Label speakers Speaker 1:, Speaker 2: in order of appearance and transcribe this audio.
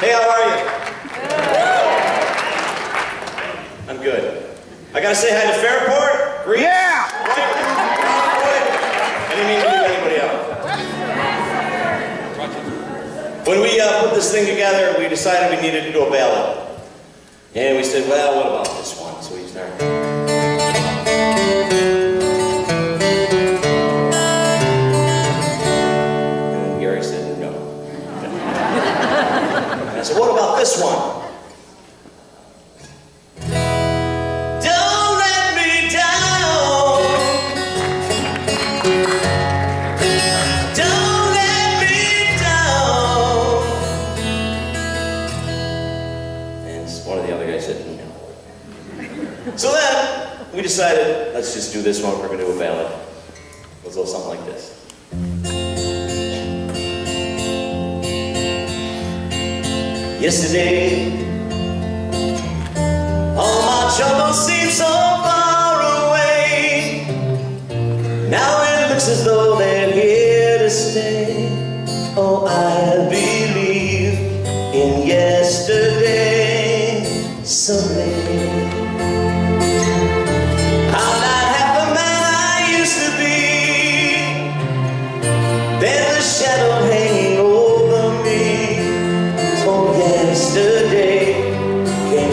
Speaker 1: Hey, how are you? Good. I'm good. I gotta say hi to Fairport. Greece. Yeah. To anybody. When we uh, put this thing together, we decided we needed to do a ballot. And we said, well, what about this one? So we started. I said, what about this one? Don't let me down. Don't let me down. And one of the other guys said no. So then we decided, let's just do this one. We're going to do a ballad. A little something like this. Yesterday, all my troubles seem so far away. Now it looks as though they're here to stay. Oh, I believe in yesterday, someday. shadow